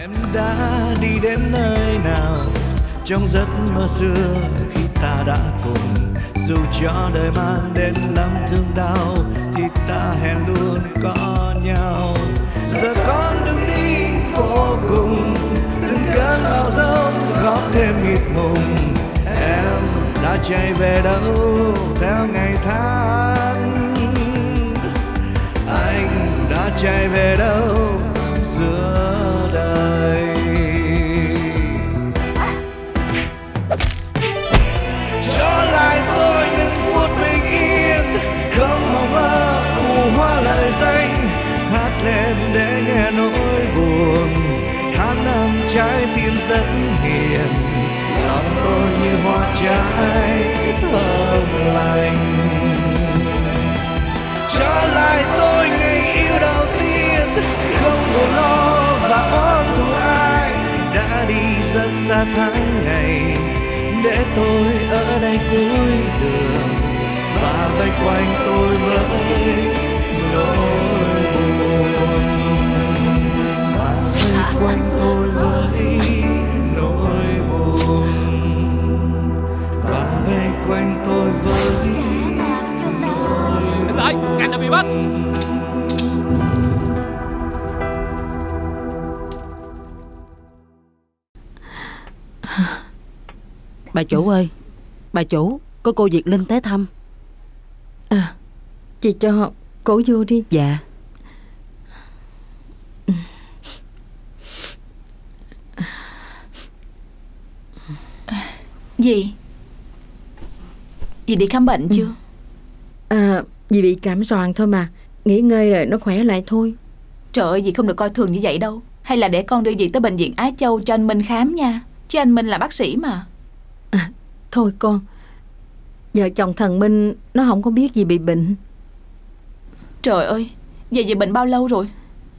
Em đã đi đến nơi nào? Trong giấc mơ xưa khi ta đã cùng. Dù cho đời mang đến lắm thương đau, thì ta hẹn luôn có nhau. Giờ con đứng đi vô cùng. Từng cơn bão giông góp thêm nghịch mùng. Em đã chạy về đâu theo ngày tháng? Anh đã chạy về đâu giữa lại tôi những phút bình yên không mong mơ. Phù hoa lời danh, hát lên để nghe nỗi buồn. Tháng năm trái tim rất hiền, lòng tôi như hoa trái thơm lành. Trở lại tôi ngày yêu đầu tiên, không buồn lo và oán thù ai đã đi rất xa tháng ngày để tôi ở đây cuối đường và vây quanh tôi với nỗi buồn. Và vây quanh tôi với chủ ơi Bà chủ Có cô Việt Linh tới thăm. À Chị cho cổ vô đi. Dạ. Gì? Dì đi khám bệnh chưa? À Dì bị cảm soàn thôi mà. Nghỉ ngơi rồi nó khỏe lại thôi. Trời ơi dì không được coi thường như vậy đâu. Hay là để con đưa dì tới bệnh viện Á Châu cho anh Minh khám nha. Chứ anh Minh là bác sĩ mà à, Thôi con. Vợ chồng thần Minh Nó không có biết gì bị bệnh. Trời ơi Vậy dì bệnh bao lâu rồi?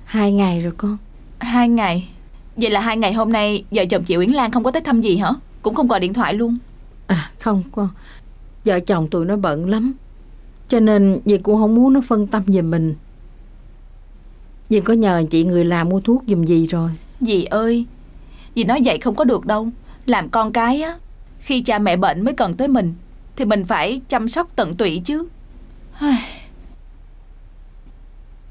Hai ngày rồi con. Hai ngày. Vậy là hai ngày hôm nay Vợ chồng chị Uyển Lan không có tới thăm gì hả? Cũng không gọi điện thoại luôn. À không con. Vợ chồng tụi nó bận lắm. Cho nên dì cũng không muốn nó phân tâm về mình. Dì có nhờ chị người làm mua thuốc giùm dì rồi. Dì ơi Dì nói vậy không có được đâu. Làm con cái á Khi cha mẹ bệnh mới cần tới mình Thì mình phải chăm sóc tận tụy chứ.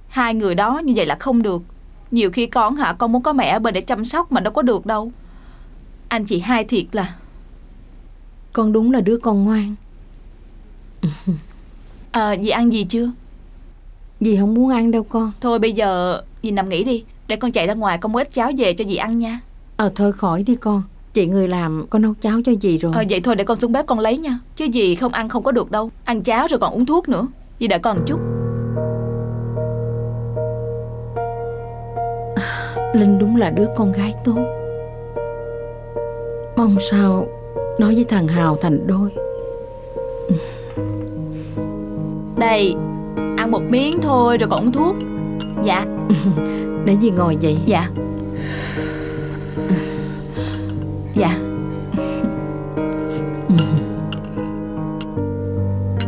Hai người đó như vậy là không được. Nhiều khi con hả Con muốn có mẹ ở bên để chăm sóc mà đâu có được đâu. Anh chị hai thiệt là. Con đúng là đứa con ngoan. À dì ăn gì chưa? Dì không muốn ăn đâu con. Thôi bây giờ dì nằm nghỉ đi Để con chạy ra ngoài con mua ít cháo về cho dì ăn nha. Ờ thôi khỏi đi con Chị người làm con nấu cháo cho dì rồi. Ờ vậy thôi để con xuống bếp con lấy nha. Chứ dì không ăn không có được đâu. Ăn cháo rồi còn uống thuốc nữa. Dì đợi con một chút. Linh đúng là đứa con gái tốt. Mong sao Nói với thằng Hào thành đôi. Đây Ăn một miếng thôi rồi còn uống thuốc. Dạ. Để dì ngồi vậy. Dạ Dạ.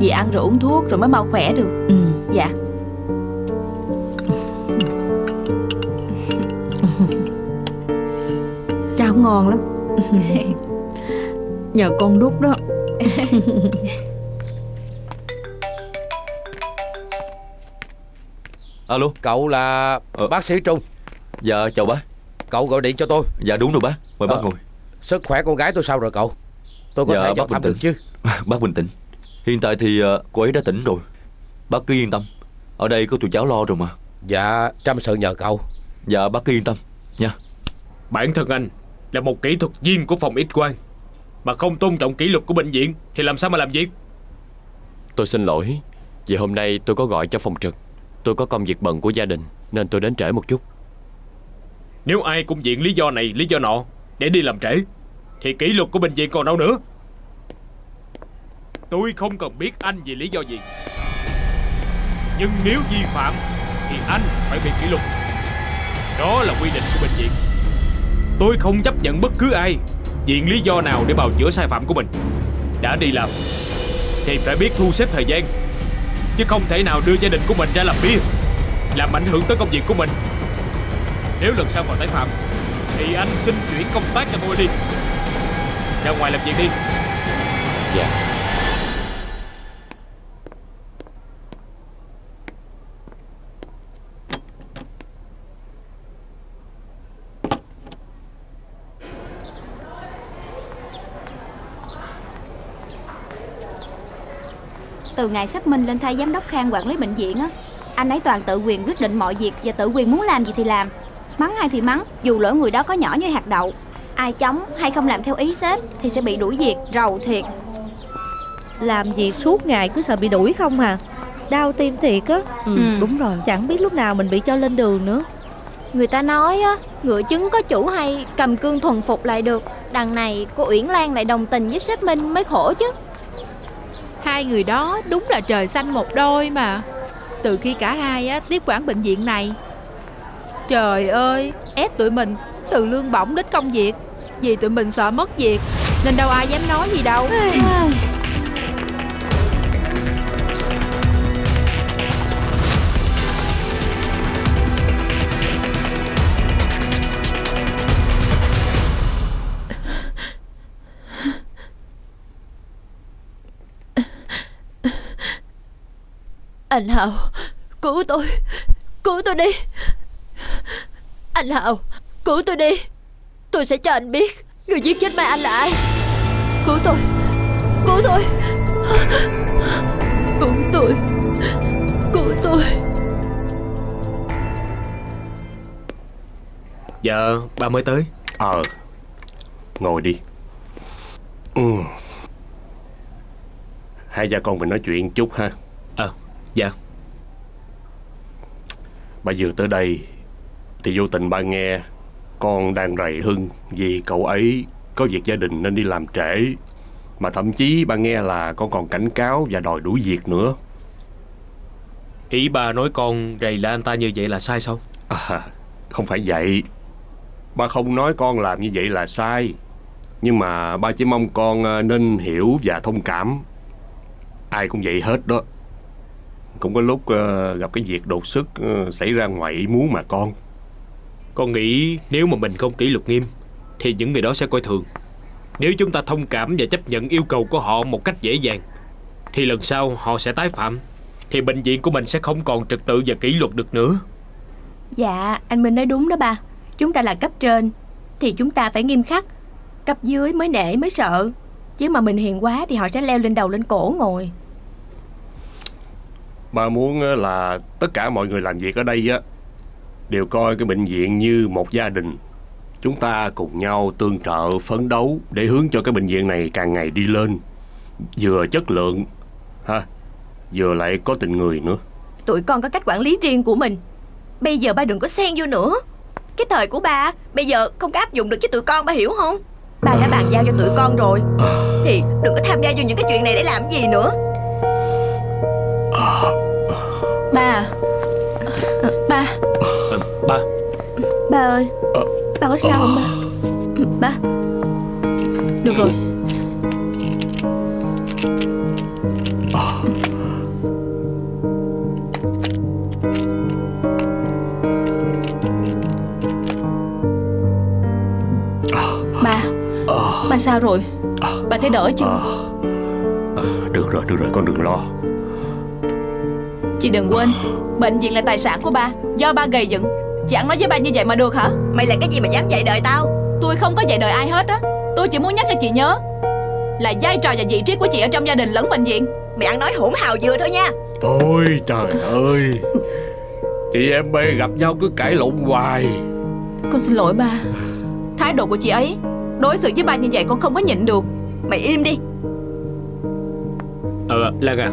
Dì ăn rồi uống thuốc rồi mới mau khỏe được. Ừ. Dạ. Cháo ngon lắm. Nhờ con đút đó. Alo Cậu là Ờ. bác sĩ Trung. Dạ chào bác. Cậu gọi điện cho tôi. Dạ đúng rồi bác. Mời bác Ờ. ngồi Sức khỏe con gái tôi sao rồi cậu? Tôi có Dạ, thể vào bình thăm tĩnh. được chứ. Bác bình tĩnh Hiện tại thì ờ, cô ấy đã tỉnh rồi. Bác cứ yên tâm Ở đây có tụi cháu lo rồi mà. Dạ trăm sự nhờ cậu. Dạ bác cứ yên tâm nha. Bản thân anh là một kỹ thuật viên của phòng X quang Mà không tôn trọng kỷ luật của bệnh viện Thì làm sao mà làm việc? Tôi xin lỗi Vì hôm nay tôi có gọi cho phòng trực. Tôi có công việc bận của gia đình Nên tôi đến trễ một chút. Nếu ai cũng viện lý do này lý do nọ Để đi làm trễ thì kỷ luật của bệnh viện còn đâu nữa. Tôi không cần biết anh vì lý do gì. Nhưng nếu vi phạm, Thì anh phải bị kỷ luật. Đó là quy định của bệnh viện Tôi không chấp nhận bất cứ ai Viện lý do nào để bào chữa sai phạm của mình. Đã đi làm, Thì phải biết thu xếp thời gian. Chứ không thể nào đưa gia đình của mình ra làm bia, Làm ảnh hưởng tới công việc của mình. Nếu lần sau còn tái phạm, Thì anh xin chuyển công tác cho tôi đi. Ra ngoài làm việc đi. Dạ. Từ ngày sắp Minh lên thay giám đốc Khang quản lý bệnh viện á Anh ấy toàn tự quyền quyết định mọi việc Và tự quyền muốn làm gì thì làm. Mắng ai thì mắng Dù lỗi người đó có nhỏ như hạt đậu Ai chống hay không làm theo ý sếp Thì sẽ bị đuổi việc rầu thiệt. Làm việc suốt ngày cứ sợ bị đuổi không à? Đau tim thiệt á. Ừ, Ừ. đúng rồi. Chẳng biết lúc nào mình bị cho lên đường nữa. Người ta nói á, ngựa chứng có chủ hay cầm cương thuần phục lại được. Đằng này cô Uyển Lan lại đồng tình với sếp Minh mới khổ chứ. Hai người đó đúng là trời xanh một đôi mà. Từ khi cả hai á, tiếp quản bệnh viện này. Trời ơi, ép tụi mình từ lương bổng đến công việc vì tụi mình sợ mất việc. Nên đâu ai dám nói gì đâu. Anh Hào, Cứu tôi. Cứu tôi đi. Anh Hào, Cứu tôi đi. Tôi sẽ cho anh biết Người giết chết mẹ anh là ai. Cứu tôi. Cứu tôi. Cứu tôi. Cứu tôi. Dạ ba mới tới. Ờ Ngồi đi. Ừ. Hai cha con mình nói chuyện chút ha. Ờ dạ. Bà vừa tới đây Thì vô tình ba nghe Con đang rầy Hưng Vì cậu ấy có việc gia đình nên đi làm trễ. Mà thậm chí ba nghe là con còn cảnh cáo Và đòi đuổi việc nữa. Ý bà nói con rầy la anh ta như vậy là sai sao? À, Không phải vậy. Ba không nói con làm như vậy là sai. Nhưng mà ba chỉ mong con ờ, nên hiểu và thông cảm. Ai cũng vậy hết đó. Cũng có lúc ờ, gặp cái việc đột xuất ờ, xảy ra ngoài ý muốn mà con Con nghĩ nếu mà mình không kỷ luật nghiêm Thì những người đó sẽ coi thường. Nếu chúng ta thông cảm và chấp nhận yêu cầu của họ một cách dễ dàng Thì lần sau họ sẽ tái phạm Thì bệnh viện của mình sẽ không còn trật tự và kỷ luật được nữa. Dạ anh Minh nói đúng đó ba. Chúng ta là cấp trên Thì chúng ta phải nghiêm khắc. Cấp dưới mới nể mới sợ. Chứ mà mình hiền quá thì họ sẽ leo lên đầu lên cổ ngồi. Ba muốn ờ, là tất cả mọi người làm việc ở đây á Đều coi cái bệnh viện như một gia đình. Chúng ta cùng nhau tương trợ phấn đấu Để hướng cho cái bệnh viện này càng ngày đi lên. Vừa chất lượng ha Vừa lại có tình người nữa. Tụi con có cách quản lý riêng của mình. Bây giờ ba đừng có xen vô nữa. Cái thời của ba Bây giờ không có áp dụng được với tụi con ba hiểu không? Ba đã bàn giao cho tụi con rồi. Thì đừng có tham gia vô những cái chuyện này để làm gì nữa. Ba Ba Ba ơi. Ba có sao không ba? Ba. Được rồi. Ba. Ba sao rồi? Ba thấy đỡ chưa? Ờ, Được rồi, được rồi, con đừng lo. Chị đừng quên Bệnh viện là tài sản của ba Do ba gầy dựng Chị ăn nói với ba như vậy mà được hả? Mày là cái gì mà dám dạy đời tao? Tôi không có dạy đời ai hết á. Tôi chỉ muốn nhắc cho chị nhớ Là vai trò và vị trí của chị ở trong gia đình lẫn bệnh viện. Mày ăn nói hỗn hào vừa thôi nha. Ôi trời ơi. Chị em B gặp nhau cứ cãi lộn hoài. Con xin lỗi ba. Thái độ của chị ấy Đối xử với ba như vậy con không có nhịn được. Mày im đi. Ờ Lan à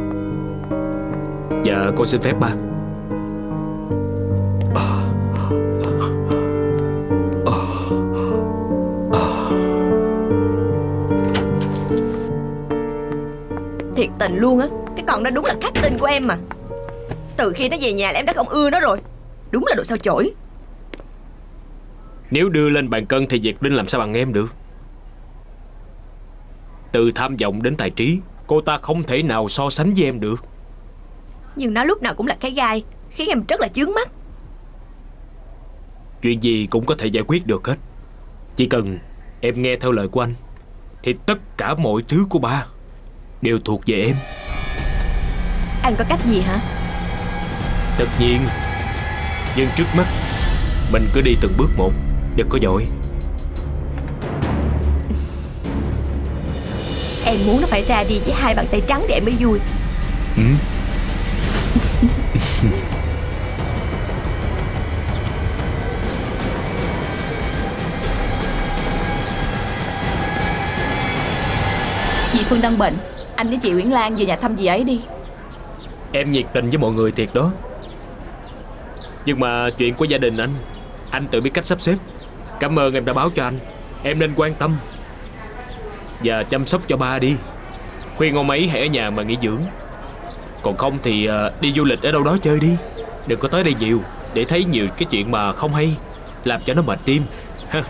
Dạ con xin phép ba Thiệt tình luôn á. Cái con đó đúng là khắc tinh của em mà. Từ khi nó về nhà là em đã không ưa nó rồi. Đúng là đồ sao chổi. Nếu đưa lên bàn cân thì Việt Linh làm sao bằng em được? Từ tham vọng đến tài trí Cô ta không thể nào so sánh với em được. Nhưng nó lúc nào cũng là cái gai Khiến em rất là chướng mắt. Chuyện gì cũng có thể giải quyết được hết. Chỉ cần em nghe theo lời của anh Thì tất cả mọi thứ của ba Đều thuộc về em. Anh có cách gì hả? Tất nhiên. Nhưng trước mắt Mình cứ đi từng bước một Đừng có dội. Em muốn nó phải ra đi với hai bàn tay trắng để em mới vui. Ừ. Dì Phương đang bệnh. Anh với chị Uyển Lan về nhà thăm dì ấy đi. Em nhiệt tình với mọi người thiệt đó. Nhưng mà chuyện của gia đình anh Anh tự biết cách sắp xếp. Cảm ơn em đã báo cho anh. Em nên quan tâm Và chăm sóc cho ba đi. Khuyên ông ấy hãy ở nhà mà nghỉ dưỡng. Còn không thì ờ, đi du lịch ở đâu đó chơi đi. Đừng có tới đây nhiều Để thấy nhiều cái chuyện mà không hay Làm cho nó mệt tim. Ha.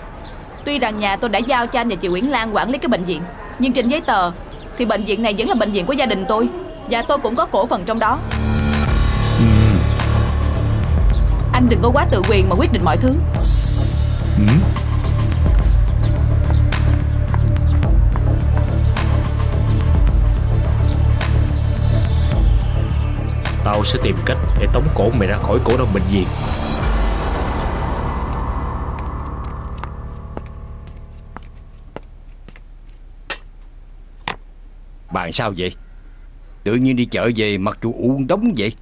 Tuy rằng nhà tôi đã giao cho anh và chị Uyển Lan quản lý cái bệnh viện Nhưng trên giấy tờ Thì bệnh viện này vẫn là bệnh viện của gia đình tôi. Và tôi cũng có cổ phần trong đó. Anh đừng có quá tự quyền mà quyết định mọi thứ. Ừ. Tao sẽ tìm cách để tống cổ mày ra khỏi cổ đông bệnh viện Bạn sao vậy? Tự nhiên đi chợ về mặc dù uống đống vậy.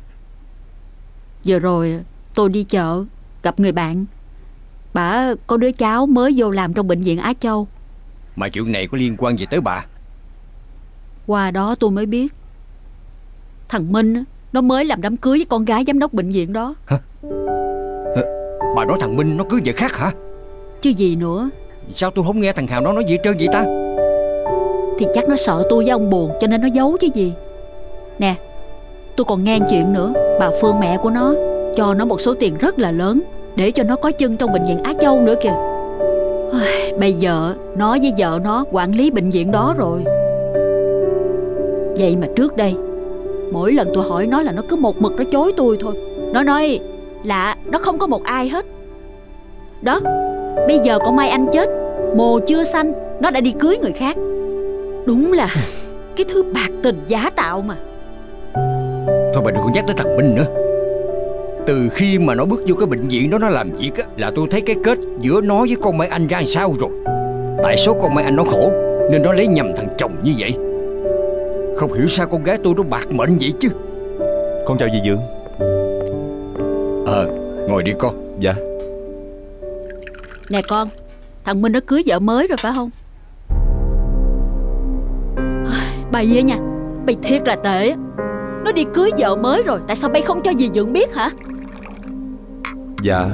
Giờ rồi tôi đi chợ Gặp người bạn. Bà có đứa cháu mới vô làm trong bệnh viện Á Châu. Mà chuyện này có liên quan gì tới bà? Qua đó tôi mới biết. Thằng Minh Nó mới làm đám cưới với con gái giám đốc bệnh viện đó. Hả? Bà nói thằng Minh nó cưới vợ khác hả? Chứ gì nữa. Sao tôi không nghe thằng Hào nó nói gì trơn vậy ta thì chắc nó sợ tôi với ông buồn, Cho nên nó giấu chứ gì. Nè, Tôi còn nghe chuyện nữa. Bà Phương mẹ của nó Cho nó một số tiền rất là lớn Để cho nó có chân trong bệnh viện Á Châu nữa kìa. Bây giờ Nó với vợ nó quản lý bệnh viện đó rồi. Vậy mà trước đây, Mỗi lần tôi hỏi nó là nó cứ một mực nó chối tôi thôi. Nó nói là nó không có một ai hết. Đó, Bây giờ con Mai Anh chết, Mồ chưa xanh, Nó đã đi cưới người khác. Đúng là Cái thứ bạc tình giả tạo mà. Thôi bà đừng có nhắc tới thằng Minh nữa. Từ khi mà nó bước vô cái bệnh viện đó nó làm việc á Là tôi thấy cái kết giữa nó với con Mai Anh ra sao rồi. Tại số con Mai Anh nó khổ Nên nó lấy nhầm thằng chồng như vậy. Không hiểu sao con gái tôi nó bạc mệnh vậy chứ. Con chào dì Dượng. Ờ ngồi đi con. Dạ. Nè con Thằng Minh nó cưới vợ mới rồi phải không Bày á nha? Bày thiệt là tệ. Á Nó đi cưới vợ mới rồi Tại sao bay không cho dì Dượng biết hả? Dạ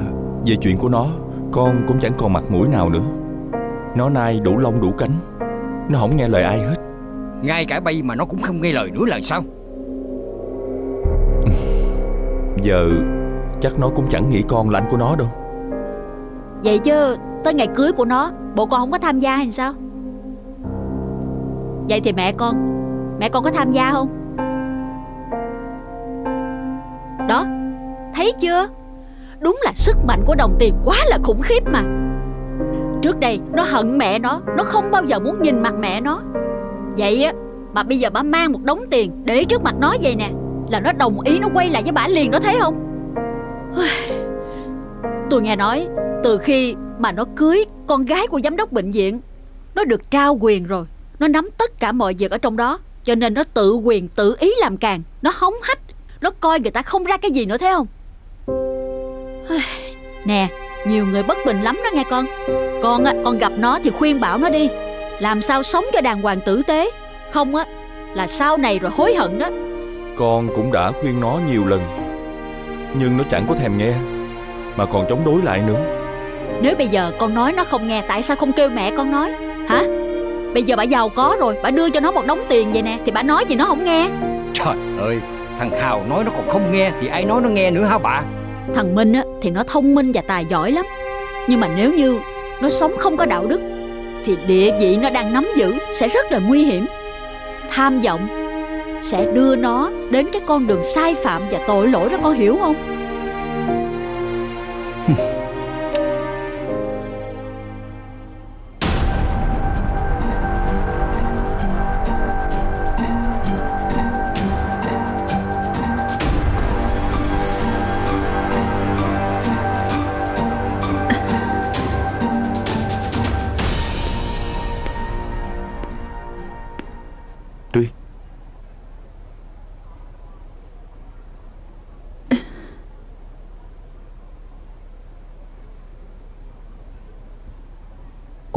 Về chuyện của nó Con cũng chẳng còn mặt mũi nào nữa. Nó nay đủ lông đủ cánh. Nó không nghe lời ai hết. Ngay cả bay mà nó cũng không nghe lời nữa là sao? Giờ Chắc nó cũng chẳng nghĩ con là anh của nó đâu. Vậy chứ Tới ngày cưới của nó Bộ con không có tham gia hay sao Vậy thì mẹ con Mẹ con có tham gia không? Đó, Thấy chưa? Đúng là sức mạnh của đồng tiền quá là khủng khiếp mà. Trước đây, nó hận mẹ nó Nó không bao giờ muốn nhìn mặt mẹ nó. Vậy á, Mà bây giờ bà mang một đống tiền Để trước mặt nó vậy nè, Là nó đồng ý nó quay lại với bà liền đó thấy không? Tôi nghe nói, Từ khi mà nó cưới con gái của giám đốc bệnh viện, Nó được trao quyền rồi. Nó nắm tất cả mọi việc ở trong đó Cho nên nó tự quyền tự ý làm càng. Nó hống hách Nó coi người ta không ra cái gì nữa thấy không? Nè Nhiều người bất bình lắm đó nghe con. Con á, con gặp nó thì khuyên bảo nó đi. Làm sao sống cho đàng hoàng tử tế? Không á Là sau này rồi hối hận đó. Con cũng đã khuyên nó nhiều lần Nhưng nó chẳng có thèm nghe Mà còn chống đối lại nữa. Nếu bây giờ con nói nó không nghe Tại sao không kêu mẹ con nói? Hả Bây giờ bà giàu có rồi Bà đưa cho nó một đống tiền vậy nè Thì bà nói gì nó không nghe. Trời ơi Thằng Hào nói nó còn không nghe Thì ai nói nó nghe nữa hả bà? Thằng Minh á, thì nó thông minh và tài giỏi lắm. Nhưng mà nếu như Nó sống không có đạo đức Thì địa vị nó đang nắm giữ Sẽ rất là nguy hiểm. Tham vọng Sẽ đưa nó đến cái con đường sai phạm Và tội lỗi đó con hiểu không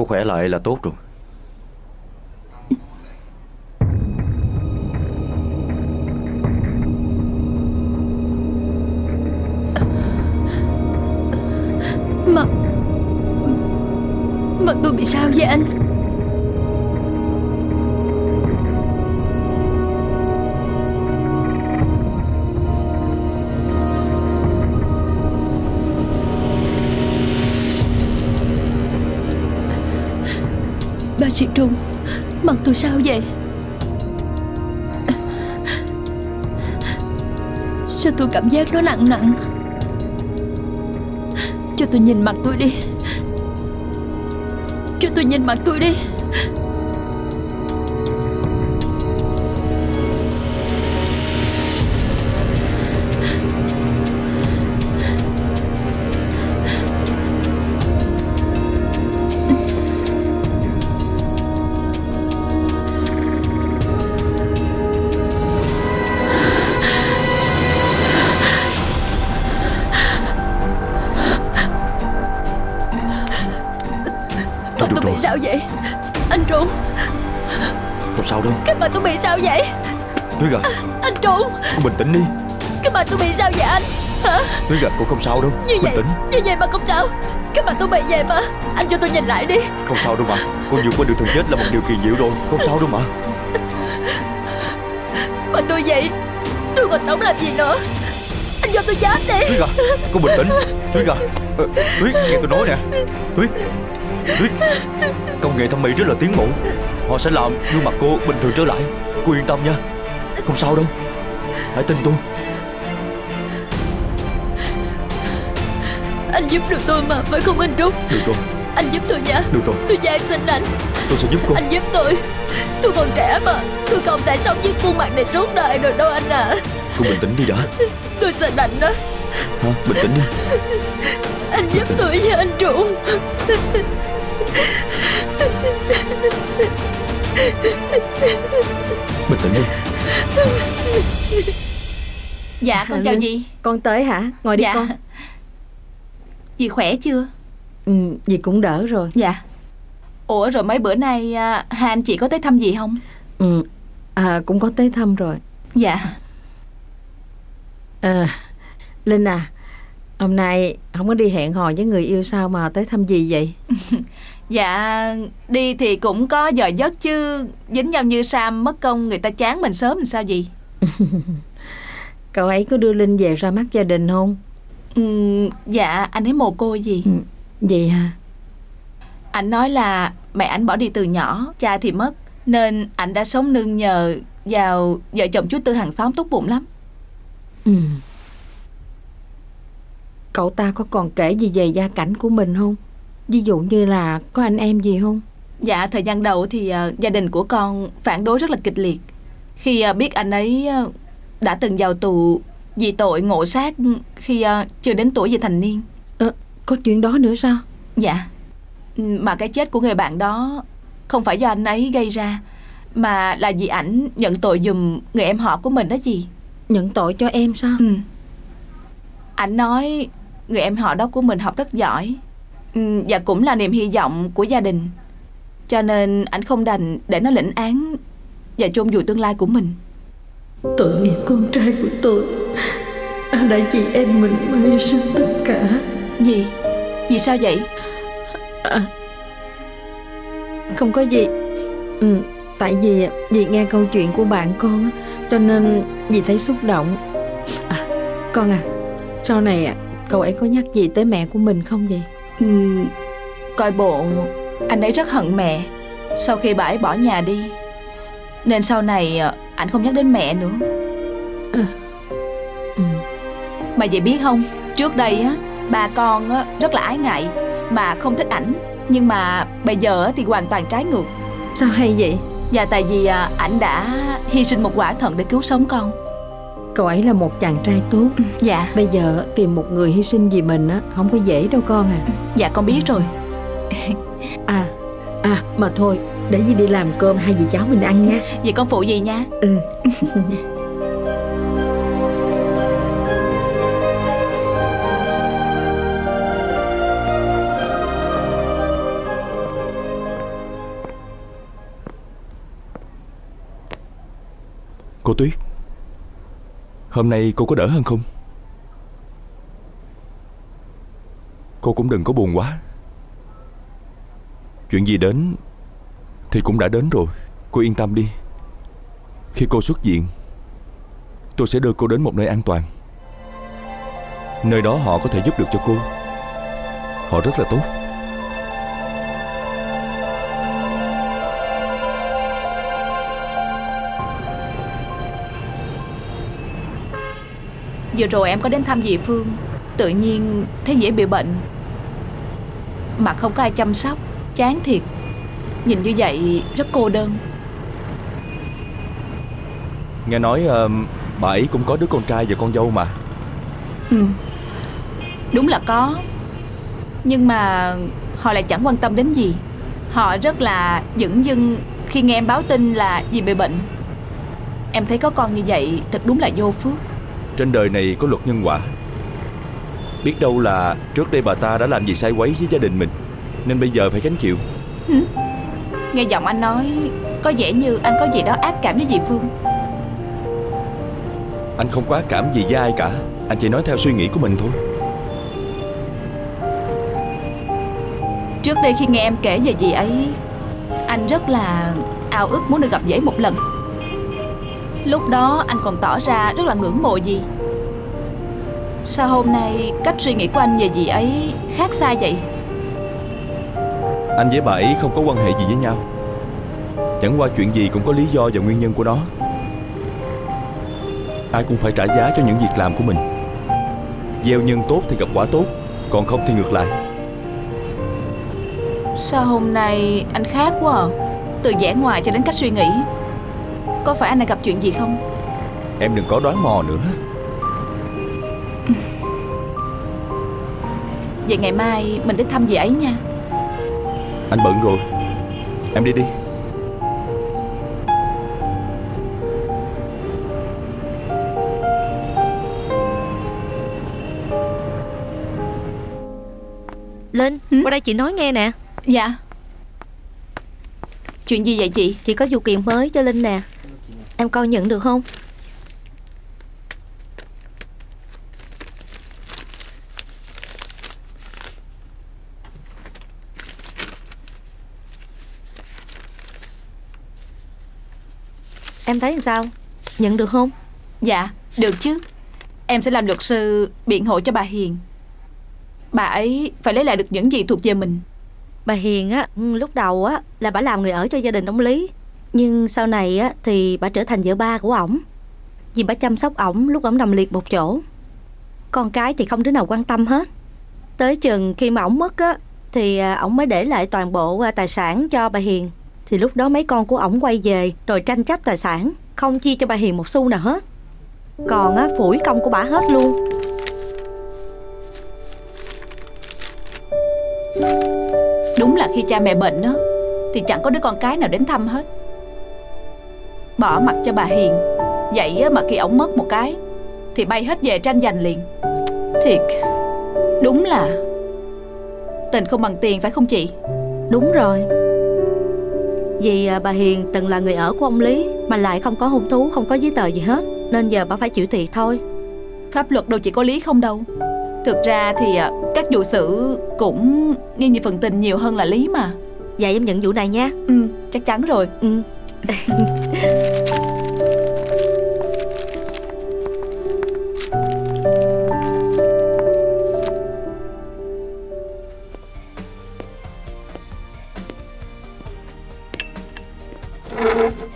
khỏe lại là tốt rồi. Bác Trung. Mặt tôi sao vậy? Sao tôi cảm giác nó nặng nặng Cho tôi nhìn mặt tôi đi. Cho tôi nhìn mặt tôi đi. Tuyết à Anh Trung. Cô bình tĩnh đi. Cái mặt tôi bị sao vậy anh? Hả? Tuyết à cô không sao đâu. Như Bình vậy tĩnh. Như vậy mà không sao. Cái mặt tôi bị vậy mà Anh cho tôi nhìn lại đi. Không sao đâu mà. Cô vượt qua được thần chết là một điều kỳ diệu rồi. Không sao đâu mà. Mà tôi vậy Tôi còn sống làm gì nữa? Anh cho tôi chết đi. Tuyết à Cô bình tĩnh. Tuyết à Tuyết nghe tôi nói nè. Tuyết Tuyết Công nghệ thẩm mỹ rất là tiến bộ. Họ sẽ làm gương mặt cô bình thường trở lại. Cô yên tâm nha Không sao đâu. Hãy tin tôi. Anh giúp được tôi mà Phải không anh Trung Được rồi. Anh giúp tôi nha. Được rồi. Tôi van xin anh Tôi sẽ giúp cô. Anh giúp tôi. Tôi còn trẻ mà. Tôi không thể sống với khuôn mặt này suốt đời được đâu anh à Cô bình tĩnh đi đã. Tôi sợ lạnh đó Hả? Bình tĩnh đi. Anh giúp tôi nha anh Trung Bình tĩnh đi Dạ con chào Linh? dì Con tới hả? Ngồi đi Dạ. con. Dì khỏe chưa Ừ, dì cũng đỡ rồi. Dạ Ủa rồi mấy bữa nay à, Hai anh chị có tới thăm dì không Ừ, à, cũng có tới thăm rồi. Dạ À, Linh à, hôm nay không có đi hẹn hò với người yêu sao mà tới thăm gì vậy? Dạ Đi thì cũng có giờ giấc chứ Dính nhau như Sam mất công Người ta chán mình sớm làm sao gì Cậu ấy có đưa Linh về ra mắt gia đình không? ừ, Dạ anh ấy mồ côi gì Vậy hả? Anh nói là mẹ anh bỏ đi từ nhỏ Cha thì mất Nên anh đã sống nương nhờ Vào vợ chồng chú Tư hàng xóm tốt bụng lắm Ừ. Cậu ta có còn kể gì về gia cảnh của mình không? Ví dụ như là có anh em gì không? Dạ thời gian đầu thì ờ, gia đình của con phản đối rất là kịch liệt Khi ờ, biết anh ấy ờ, đã từng vào tù vì tội ngộ sát khi ờ, chưa đến tuổi vị thành niên Ờ, có chuyện đó nữa sao? Dạ Mà cái chết của người bạn đó không phải do anh ấy gây ra Mà là vì ảnh nhận tội dùm người em họ của mình đó gì Nhận tội cho em sao? Ừ Ảnh nói người em họ đó của mình học rất giỏi Và cũng là niềm hy vọng của gia đình. Cho nên ảnh không đành để nó lĩnh án Và chôn vùi tương lai của mình. Tội nghiệp con trai của tôi. Đã vì em mình mà hy sinh tất cả. Gì? Vì sao vậy? à, Không có gì. Ừ, Tại vì vì nghe câu chuyện của bạn con Cho nên dì thấy xúc động. À, Con à Sau này à, cậu ấy có nhắc gì tới mẹ của mình không vậy ừ, Coi bộ anh ấy rất hận mẹ. Sau khi bà ấy bỏ nhà đi Nên sau này ờ, ảnh không nhắc đến mẹ nữa. Mà vậy biết không Trước đây á Bà con á, rất là ái ngại Mà không thích ảnh. Nhưng mà bây giờ á, thì hoàn toàn trái ngược. Sao hay vậy? Dạ tại vì à, ảnh đã hy sinh một quả thận để cứu sống con cậu ấy là một chàng trai tốt. Ừ, dạ. Bây giờ tìm một người hy sinh vì mình á không có dễ đâu con à. Ừ, dạ con biết rồi. À à mà thôi để gì đi làm cơm hai vị cháu mình ăn nha. Vậy con phụ gì nha? Ừ. Cô Tuyết Hôm nay cô có đỡ hơn không? Cô cũng đừng có buồn quá. Chuyện gì đến Thì cũng đã đến rồi. Cô yên tâm đi. Khi cô xuất viện, Tôi sẽ đưa cô đến một nơi an toàn. Nơi đó họ có thể giúp được cho cô. Họ rất là tốt. Vừa rồi em có đến thăm dì Phương Tự nhiên thấy dễ bị bệnh. Mà không có ai chăm sóc Chán thiệt. Nhìn như vậy rất cô đơn. Nghe nói uh, bà ấy cũng có đứa con trai và con dâu mà. Ừ Đúng là có. Nhưng mà họ lại chẳng quan tâm đến gì. Họ rất là dửng dưng khi nghe em báo tin là dì bị bệnh. Em thấy có con như vậy thật đúng là vô phước Trên đời này có luật nhân quả. Biết đâu là trước đây bà ta đã làm gì sai quấy với gia đình mình Nên bây giờ phải gánh chịu? Nghe giọng anh nói Có vẻ như anh có gì đó ác cảm với dì Phương. Anh không có ác cảm gì với ai cả Anh chỉ nói theo suy nghĩ của mình thôi. Trước đây khi nghe em kể về dì ấy Anh rất là ao ước muốn được gặp dễ một lần Lúc đó anh còn tỏ ra rất là ngưỡng mộ dì Sao hôm nay cách suy nghĩ của anh về dì ấy khác xa vậy? Anh với bà ấy không có quan hệ gì với nhau. Chẳng qua chuyện gì cũng có lý do và nguyên nhân của nó. Ai cũng phải trả giá cho những việc làm của mình. Gieo nhân tốt thì gặp quả tốt Còn không thì ngược lại. Sao hôm nay anh khác quá à? Từ vẻ ngoài cho đến cách suy nghĩ Có phải anh đã gặp chuyện gì không? Em đừng có đoán mò nữa. Vậy ngày mai mình đến thăm dì ấy nha. Anh bận rồi. Em đi đi. Linh, qua đây chị nói nghe nè. Dạ. Chuyện gì vậy chị? Chị có vụ kiện mới cho Linh nè Em coi nhận được không? Em thấy sao? Nhận được không? Dạ, được chứ Em sẽ làm luật sư biện hộ cho bà Hiền Bà ấy phải lấy lại được những gì thuộc về mình Bà Hiền á, lúc đầu á là bà làm người ở cho gia đình ông Lý nhưng sau này á thì bà trở thành vợ ba của ổng. Vì bà chăm sóc ổng lúc ổng nằm liệt một chỗ. Con cái thì không đứa nào quan tâm hết. Tới chừng khi mà ổng mất á Thì à, ổng mới để lại toàn bộ à, tài sản cho bà Hiền. Thì lúc đó mấy con của ổng quay về Rồi tranh chấp tài sản Không chia cho bà Hiền một xu nào hết. Còn á, phủi công của bà hết luôn. Đúng là khi cha mẹ bệnh á Thì chẳng có đứa con cái nào đến thăm hết. Bỏ mặt cho bà Hiền. Vậy mà khi ổng mất một cái Thì bay hết về tranh giành liền. Thiệt Đúng là Tình không bằng tiền phải không chị? Đúng rồi. Vì à, bà Hiền từng là người ở của ông Lý Mà lại không có hôn thú, không có giấy tờ gì hết Nên giờ bà phải chịu thiệt thôi. Pháp luật đâu chỉ có lý không đâu. Thực ra thì à, các vụ xử cũng nghiêng về phần tình nhiều hơn là lý mà. Dạ em nhận vụ này nha. Ừ, chắc chắn rồi. Ừ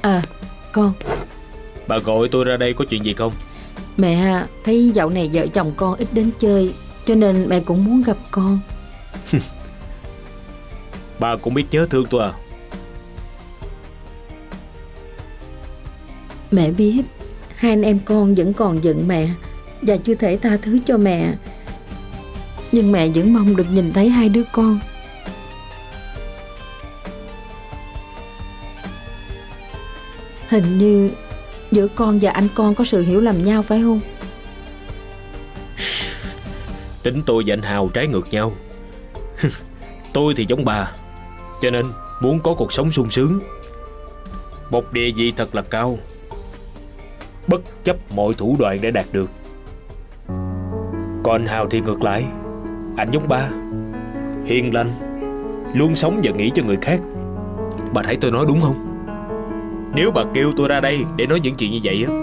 À con. Bà gọi tôi ra đây có chuyện gì không? Mẹ thấy dạo này vợ chồng con ít đến chơi Cho nên mẹ cũng muốn gặp con. Bà cũng biết nhớ thương tôi à Mẹ biết, Hai anh em con vẫn còn giận mẹ Và chưa thể tha thứ cho mẹ. Nhưng mẹ vẫn mong được nhìn thấy hai đứa con. Hình như giữa con và anh con có sự hiểu lầm nhau, phải không? Tính tôi và anh Hào trái ngược nhau. Tôi thì giống bà, Cho nên muốn có cuộc sống sung sướng. Một địa vị thật là cao. Bất chấp mọi thủ đoạn để đạt được. Còn Hào thì ngược lại. Anh giống ba, Hiền lành, Luôn sống và nghĩ cho người khác. Bà thấy tôi nói đúng không? Nếu bà kêu tôi ra đây để nói những chuyện như vậy á.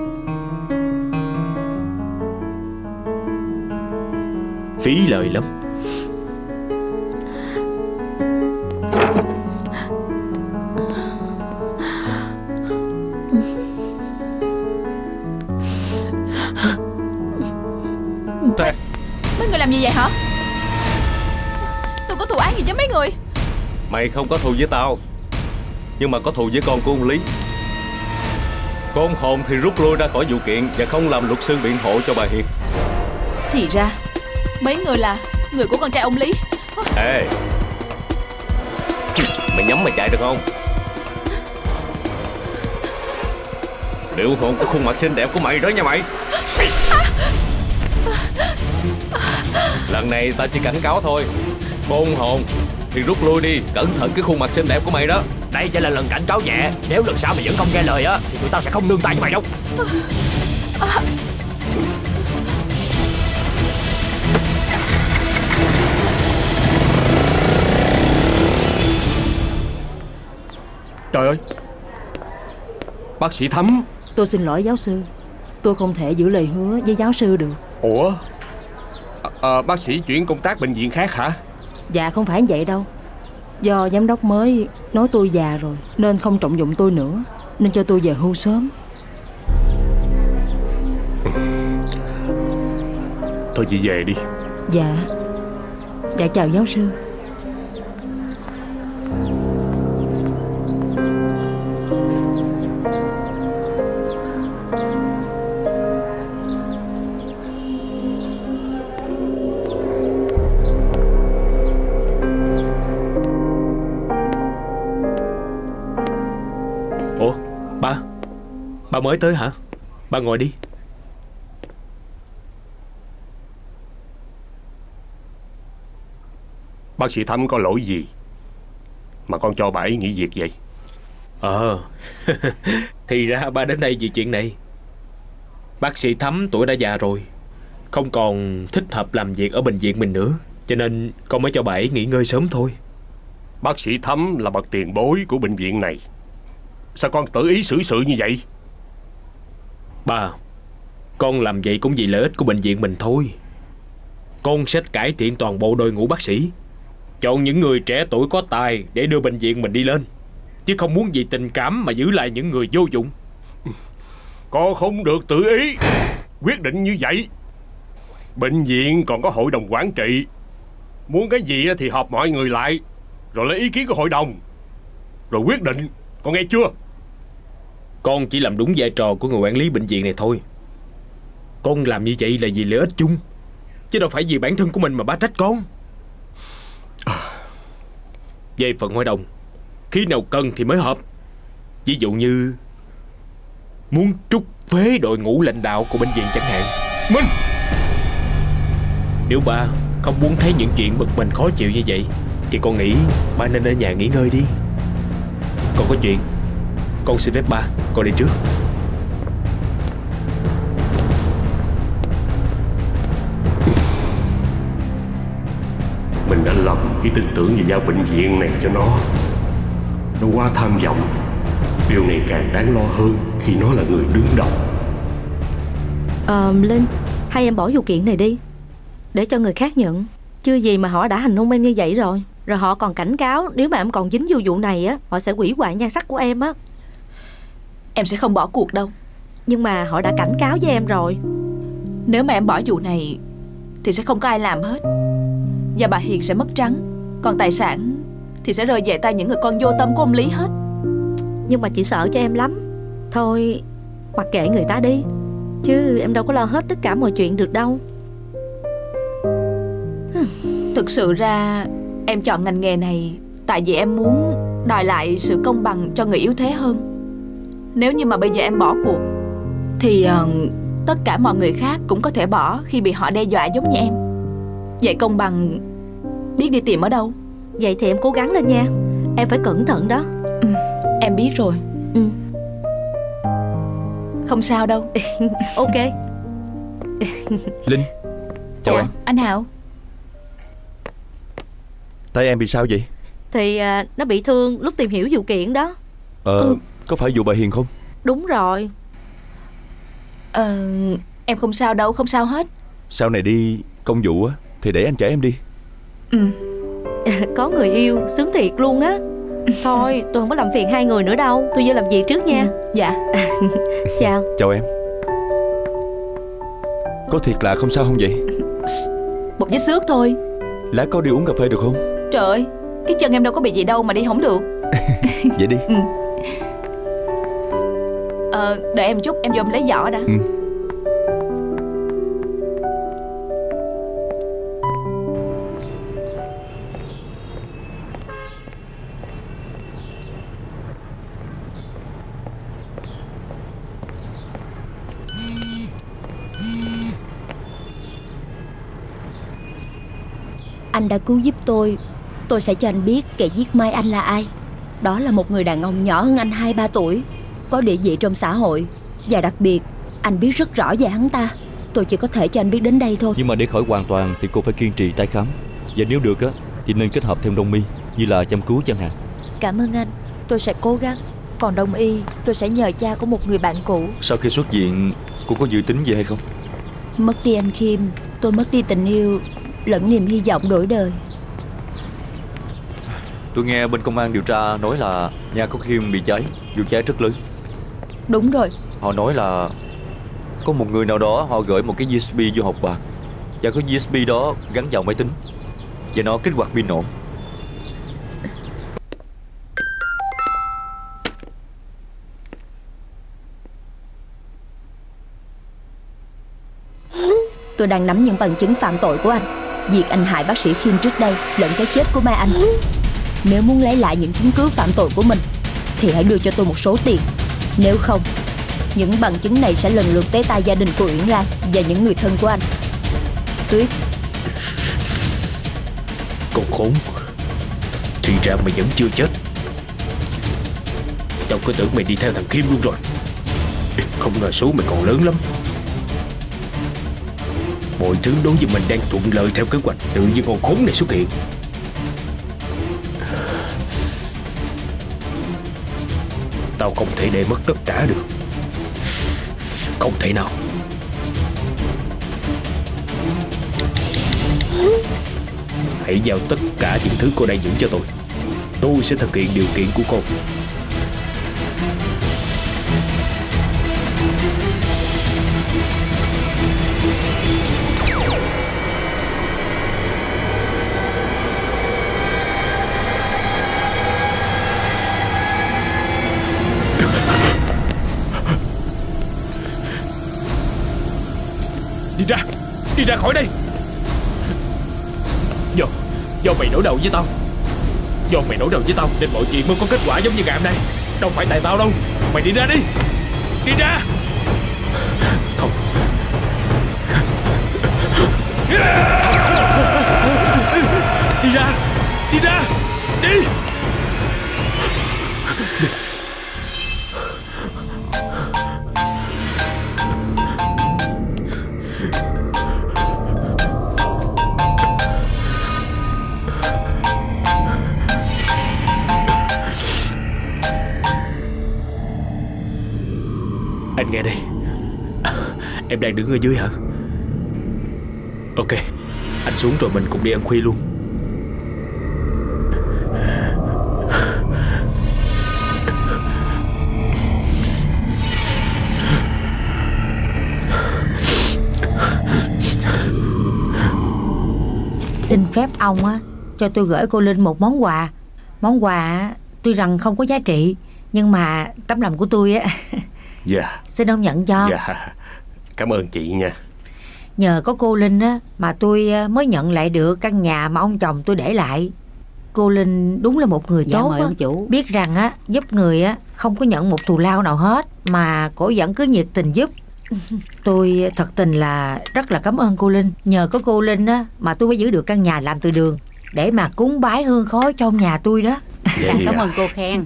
Phí lời lắm. Làm gì vậy hả? Tôi có thù án gì với mấy người? Mày không có thù với tao Nhưng mà có thù với con của ông Lý. Con hồn thì rút lui ra khỏi vụ kiện Và không làm luật sư biện hộ cho bà Hiền. Thì ra Mấy người là người của con trai ông Lý. Ê! Mày nhắm mày chạy được không? Liệu hồn cái khuôn mặt xinh đẹp của mày đó nha mày Lần này ta chỉ cảnh cáo thôi. Bôn hồn Thì rút lui đi. Cẩn thận cái khuôn mặt xinh đẹp của mày đó. Đây chỉ là lần cảnh cáo nhẹ. Nếu lần sau mày vẫn không nghe lời á Thì tụi tao sẽ không nương tay với mày đâu. Trời ơi. Bác sĩ Thắm Tôi xin lỗi giáo sư. Tôi không thể giữ lời hứa với giáo sư được. Ủa à, Bác sĩ chuyển công tác bệnh viện khác hả? Dạ không phải vậy đâu. Do giám đốc mới nói tôi già rồi Nên không trọng dụng tôi nữa Nên cho tôi về hưu sớm. Thôi chị về đi. Dạ. Dạ chào giáo sư Ba mới tới hả? Ba ngồi đi. Bác sĩ Thắm có lỗi gì Mà con cho bà ấy nghỉ việc vậy? Ờ. Thì ra ba đến đây vì chuyện này. Bác sĩ Thắm tuổi đã già rồi Không còn thích hợp làm việc ở bệnh viện mình nữa Cho nên con mới cho bà ấy nghỉ ngơi sớm thôi. Bác sĩ Thắm là bậc tiền bối của bệnh viện này. Sao con tự ý xử sự như vậy Ba, Con làm vậy cũng vì lợi ích của bệnh viện mình thôi. Con sẽ cải thiện toàn bộ đội ngũ bác sĩ. Chọn những người trẻ tuổi có tài Để đưa bệnh viện mình đi lên. Chứ không muốn vì tình cảm mà giữ lại những người vô dụng. Con không được tự ý. Quyết định như vậy. Bệnh viện còn có hội đồng quản trị. Muốn cái gì thì họp mọi người lại, Rồi lấy ý kiến của hội đồng. Rồi quyết định. Con nghe chưa? Con chỉ làm đúng vai trò của người quản lý bệnh viện này thôi. Con làm như vậy là vì lợi ích chung, Chứ đâu phải vì bản thân của mình mà bá trách con. Về phần hội đồng, Khi nào cần thì mới họp. Ví dụ như Muốn trút phế đội ngũ lãnh đạo của bệnh viện chẳng hạn. Minh! Nếu ba không muốn thấy những chuyện bực mình khó chịu như vậy, Thì con nghĩ ba nên ở nhà nghỉ ngơi đi. Còn có chuyện con xin phép ba Con đi trước. Mình đã lầm khi tin tưởng về giao bệnh viện này cho nó. Nó quá tham vọng. Điều này càng đáng lo hơn khi nó là người đứng đầu. Ờ, Linh, hay em bỏ vụ kiện này đi. Để cho người khác nhận. Chưa gì mà họ đã hành hung em như vậy rồi. Rồi họ còn cảnh cáo Nếu mà em còn dính vô vụ này á Họ sẽ hủy hoại nhan sắc của em á Em sẽ không bỏ cuộc đâu. Nhưng mà họ đã cảnh cáo với em rồi. Nếu mà em bỏ vụ này Thì sẽ không có ai làm hết. Và bà Hiền sẽ mất trắng. Còn tài sản Thì sẽ rơi về tay những người con vô tâm của ông Lý hết. Nhưng mà chị sợ cho em lắm. Thôi mặc kệ người ta đi. Chứ em đâu có lo hết tất cả mọi chuyện được đâu. Thực sự ra Em chọn ngành nghề này Tại vì em muốn đòi lại sự công bằng cho người yếu thế hơn Nếu như mà bây giờ em bỏ cuộc Thì ờ, tất cả mọi người khác cũng có thể bỏ Khi bị họ đe dọa giống như em. Vậy công bằng biết đi tìm ở đâu? Vậy thì em cố gắng lên nha. Em phải cẩn thận đó. Ừ, Em biết rồi. Ừ. Không sao đâu. Ok. Linh Chào Dạ, em. Anh Hảo Tay em bị sao vậy? Thì à, nó bị thương lúc tìm hiểu vụ kiện đó. Ờ Có phải vụ bà Hiền không? Đúng rồi. Ờ Em không sao đâu không sao hết. Sau này đi công vụ á Thì để anh chở em đi. Ừ. Có người yêu sướng thiệt luôn á. Thôi tôi không có làm phiền hai người nữa đâu. Tôi vô làm việc trước nha. Dạ. Chào. Chào em. Có thiệt là không sao không vậy? Một vết xước thôi. Lát có đi uống cà phê được không? Trời ơi Cái chân em đâu có bị gì đâu mà đi không được. Vậy đi Ờ đợi em chút em vô em lấy giỏ đã. Ừ. Anh đã cứu giúp tôi. Tôi sẽ cho anh biết kẻ giết Mai Anh là ai. Đó là một người đàn ông nhỏ hơn anh 2-3 tuổi Có địa vị trong xã hội. Và đặc biệt Anh biết rất rõ về hắn ta. Tôi chỉ có thể cho anh biết đến đây thôi. Nhưng mà để khỏi hoàn toàn thì cô phải kiên trì tái khám. Và nếu được á thì nên kết hợp thêm đông y Như là chăm cứu chẳng hạn. Cảm ơn anh. Tôi sẽ cố gắng. Còn đông y Tôi sẽ nhờ cha của một người bạn cũ. Sau khi xuất viện Cô có dự tính gì hay không? Mất đi anh Khiêm Tôi mất đi tình yêu Lẫn niềm hy vọng đổi đời. Tôi nghe bên công an điều tra nói là Nhà có Khiêm bị cháy Vụ cháy rất lớn Đúng rồi. Họ nói là Có một người nào đó họ gửi một cái USB vô hộp quà. Và cái USB đó gắn vào máy tính. Và nó kích hoạt pin nổ. Tôi đang nắm những bằng chứng phạm tội của anh. Việc anh hại bác sĩ Khiêm trước đây Lẫn cái chết của Mai Anh. Nếu muốn lấy lại những chứng cứ phạm tội của mình Thì hãy đưa cho tôi một số tiền nếu không, Những bằng chứng này sẽ lần lượt tới tay gia đình của Uyển Lan Và những người thân của anh. Tuyết. Con khốn. Thì ra mày vẫn chưa chết. Tao cứ tưởng mày đi theo thằng Kim luôn rồi. Không ngờ số mày còn lớn lắm. Mọi thứ đối với mình đang thuận lợi theo kế hoạch Tự nhiên con khốn này xuất hiện. Sao không thể để mất tất cả được? Không thể nào. Hãy giao tất cả những thứ cô đang giữ cho tôi. Tôi sẽ thực hiện điều kiện của cô. Ra khỏi đây. Do Do mày đối đầu với tao. Do mày đối đầu với tao Nên mọi chuyện mới có kết quả giống như ngày hôm nay. Đâu phải tại tao đâu. Mày đi ra đi. Đi ra. Không. Yeah! Em đang đứng ở dưới hả? Ok. Anh xuống rồi mình cùng đi ăn khuya luôn. Xin phép ông á cho tôi gửi cô Linh một món quà. Món quà á, tuy rằng không có giá trị nhưng mà tấm lòng của tôi á. Dạ. Xin ông nhận cho. Dạ Cảm ơn chị nha Nhờ có cô Linh á mà tôi á, mới nhận lại được căn nhà mà ông chồng tôi để lại. Cô Linh đúng là một người Dạ, tốt mời á. ông chủ. biết rằng á giúp người á không có nhận một thù lao nào hết mà cổ vẫn cứ nhiệt tình giúp. Tôi thật tình là rất là cảm ơn cô Linh. Nhờ có cô Linh á mà tôi mới giữ được căn nhà làm từ đường để mà cúng bái hương khói trong nhà tôi đó. Dạ, cảm ơn cô khen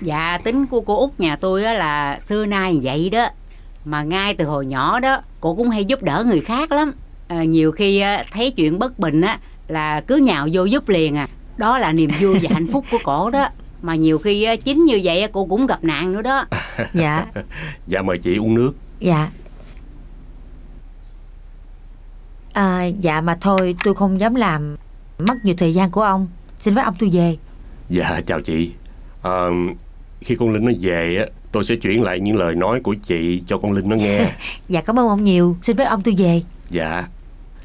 Dạ tính của cô út nhà tôi á là xưa nay vậy đó Mà ngay từ hồi nhỏ đó Cô cũng hay giúp đỡ người khác lắm. À, Nhiều khi á, thấy chuyện bất bình á Là cứ nhào vô giúp liền à. Đó là niềm vui và hạnh phúc của cổ đó. Mà nhiều khi á, chính như vậy á, cô cũng gặp nạn nữa đó. Dạ. Dạ mời chị uống nước. Dạ. À, Dạ mà thôi tôi không dám làm. Mất nhiều thời gian của ông. Xin phép ông tôi về. Dạ chào chị. À, Khi con Linh nó về á Tôi sẽ chuyển lại những lời nói của chị cho con Linh nó nghe. Dạ cảm ơn ông nhiều. Xin phép ông tôi về. Dạ.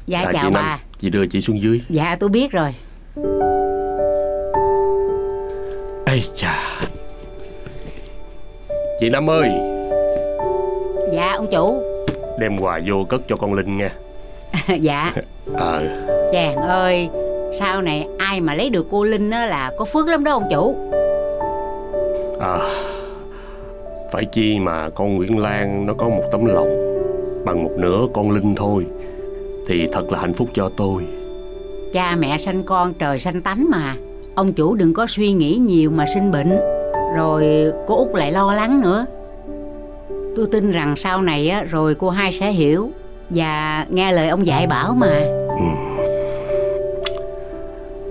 Dạ Dạ, chào chị bà. Năm, Chị đưa chị xuống dưới. Dạ tôi biết rồi. Ây chà. Chị Năm ơi. Dạ ông chủ. Đem quà vô cất cho con Linh nha Dạ. Ờ. Chàng ơi Sau này ai mà lấy được cô Linh á là có phước lắm đó ông chủ. À Phải chi mà con Nguyễn Lan Nó có một tấm lòng Bằng một nửa con Linh thôi Thì thật là hạnh phúc cho tôi. Cha mẹ sanh con trời sanh tánh mà. Ông chủ đừng có suy nghĩ nhiều mà sinh bệnh. Rồi cô út lại lo lắng nữa. Tôi tin rằng sau này á, rồi cô hai sẽ hiểu Và nghe lời ông dạy bảo mà.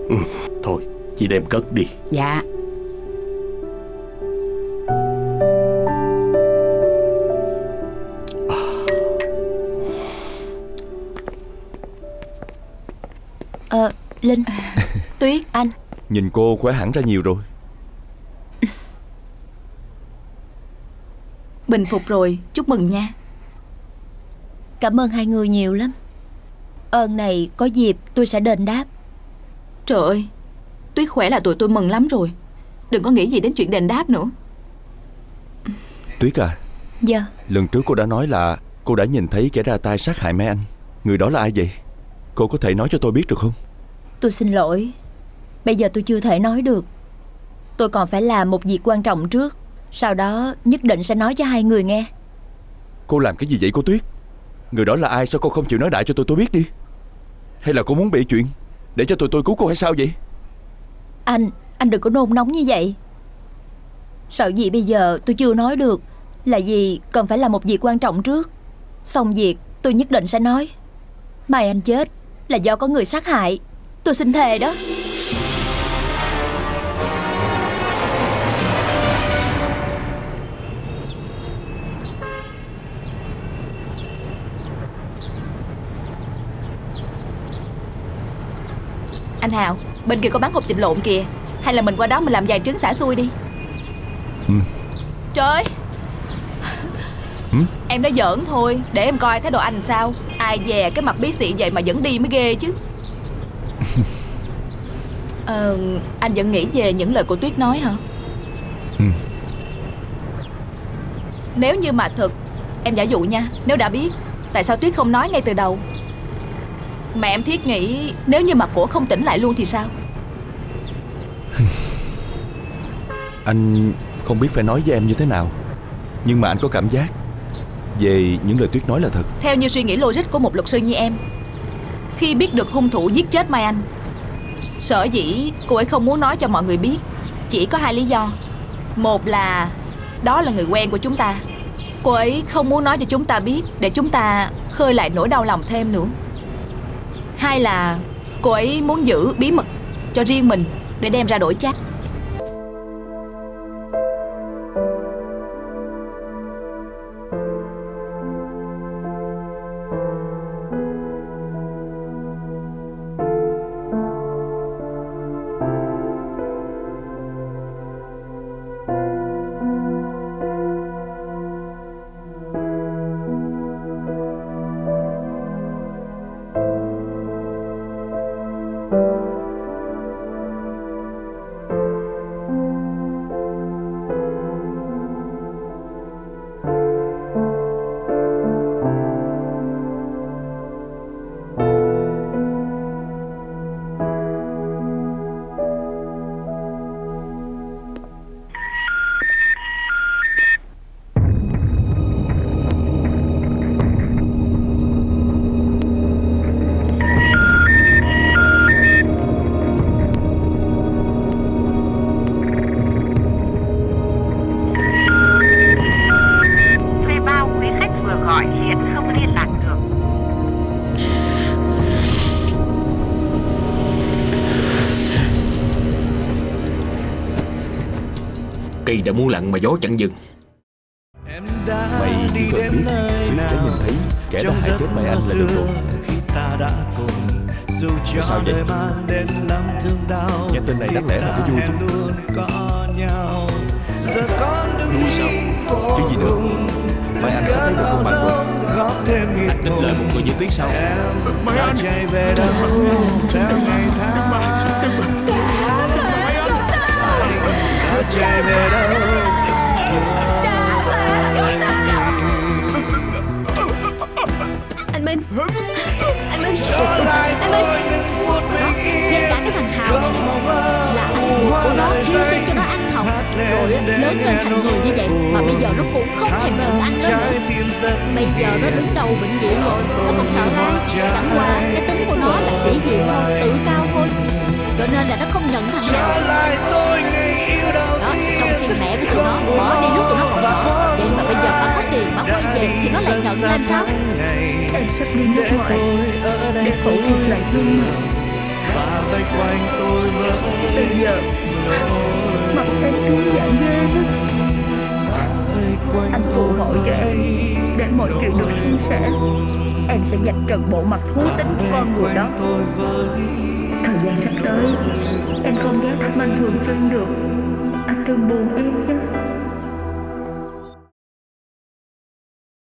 Ừ, Thôi chị đem cất đi. Dạ Linh. Tuyết anh. Nhìn cô khỏe hẳn ra nhiều rồi. Bình phục rồi Chúc mừng nha. Cảm ơn hai người nhiều lắm. Ơn này có dịp tôi sẽ đền đáp. Trời ơi Tuyết khỏe là tụi tôi mừng lắm rồi. Đừng có nghĩ gì đến chuyện đền đáp nữa. Tuyết à Dạ. Lần trước cô đã nói là Cô đã nhìn thấy kẻ ra tay sát hại mấy anh. Người đó là ai vậy? Cô có thể nói cho tôi biết được không Tôi xin lỗi. Bây giờ tôi chưa thể nói được. Tôi còn phải làm một việc quan trọng trước. Sau đó nhất định sẽ nói cho hai người nghe. Cô làm cái gì vậy cô Tuyết? Người đó là ai? Sao cô không chịu nói đại cho tôi tôi biết đi? Hay là cô muốn bị chuyện Để cho tụi tôi cứu cô hay sao vậy? Anh, anh đừng có nôn nóng như vậy. Sợ gì bây giờ tôi chưa nói được Là vì cần phải làm một việc quan trọng trước. Xong việc tôi nhất định sẽ nói. Mai anh chết là do có người sát hại Tôi xin thề đó. Anh Hào Bên kia có bán hộp thịt lộn kìa. Hay là mình qua đó mình làm vài trứng xả xui đi. Ừ. Trời. Ơi Ừ? Em nói giỡn thôi Để em coi thái độ anh sao. Ai dè cái mặt bí xị vậy mà vẫn đi mới ghê chứ Ờ, anh vẫn nghĩ về những lời của Tuyết nói hả? Ừ. Nếu như mà thật Em giả dụ nha Nếu đã biết Tại sao Tuyết không nói ngay từ đầu Mà em thiết nghĩ Nếu như mà cổ không tỉnh lại luôn thì sao Anh không biết phải nói với em như thế nào Nhưng mà anh có cảm giác Về những lời Tuyết nói là thật Theo như suy nghĩ logic của một luật sư như em Khi biết được hung thủ giết chết Mai Anh Sở dĩ cô ấy không muốn nói cho mọi người biết, Chỉ có hai lý do. Một là Đó là người quen của chúng ta. Cô ấy không muốn nói cho chúng ta biết Để chúng ta khơi lại nỗi đau lòng thêm nữa. Hai là Cô ấy muốn giữ bí mật cho riêng mình Để đem ra đổi chắc. Đã muốn lặng mà gió chẳng dừng. Mày chỉ cần biết Tuyết đã nhìn thấy kẻ đã hại chết mẹ anh là được rồi. khi ta đã cùng dù cho sao vậy? đời mang đến lắm thương đau Nghe tin này đáng lẽ là phải vui chứ. Vui sao? Chứ gì nữa? Mai anh sắp thấy một con bạn rồi Anh. Tin lời một người như Tuyết sao? Mai anh. chạy về đâu theo ngày tháng Đã chạy về đâu Anh Minh. Anh Minh Trở lại Anh Minh Ngay cả cái thằng Hào. này Là anh của nó hy sinh cho nó ăn học Rồi lớn lên thành người như vậy Mà bây giờ nó cũng không thèm nhận anh nữa nữa. Bây giờ nó đứng đầu bệnh viện rồi Nó còn sợ ai. Chẳng qua cái tính của nó là sĩ diện thôi Tự cao thôi Cho nên là nó không nhận thằng Hào Đó, trong khi mẹ của tụi nó bỏ đi lúc tụi nó còn nhỏ. Vậy mà bây giờ bà có tiền bà quay về Thì nó lại nhận lên sao? Em sắp đi nước ngoài Để khẩu việc lại thương Và vây quanh tôi vẫn Bây giờ Mặt em trướng dạ ghê đó Anh phụ hộ cho em Để mọi chuyện được suôn sẻ. Em sẽ dạch trần bộ mặt thú tính của con người đó Thời gian sắp tới. Em không ghé thăm anh thường xuyên được. Anh đừng buồn em nhé.